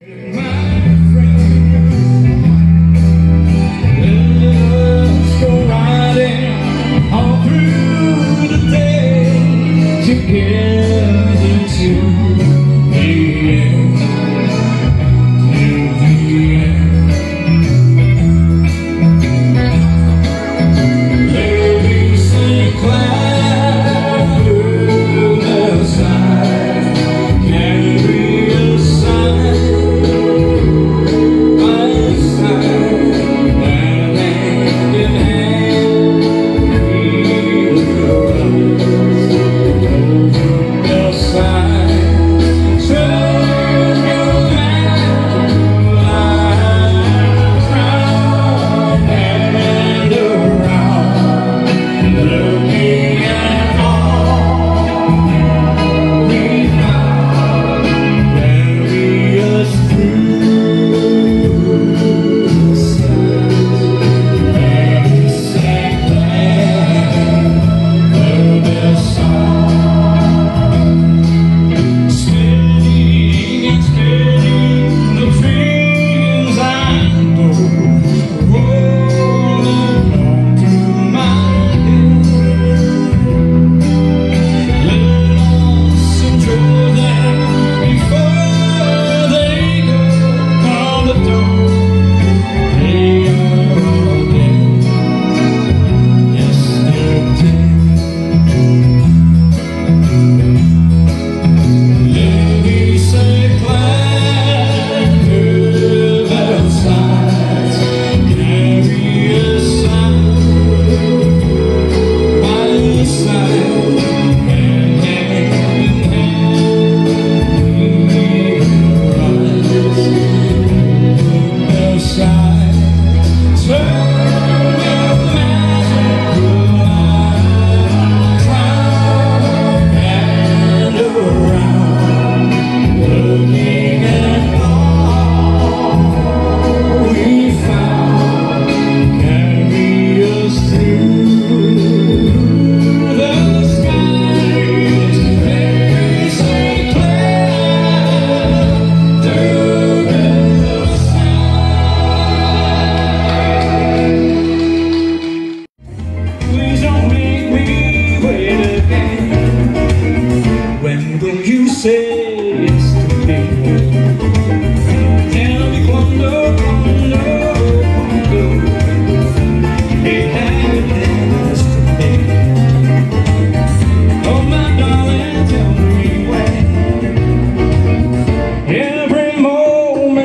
Yeah.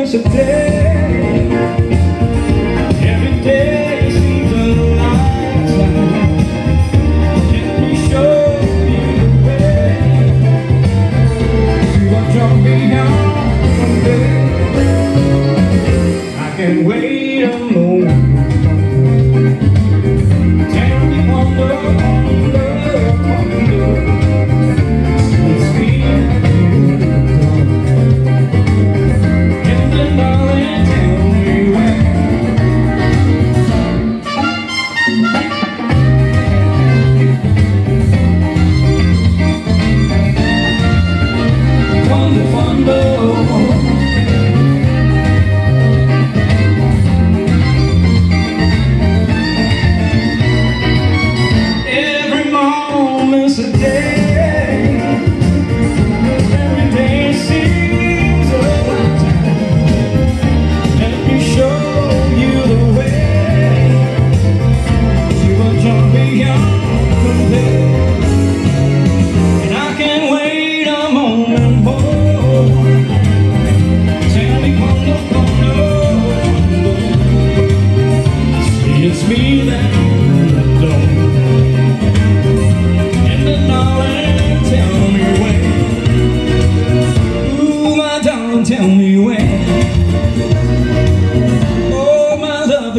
games play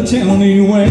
tell me when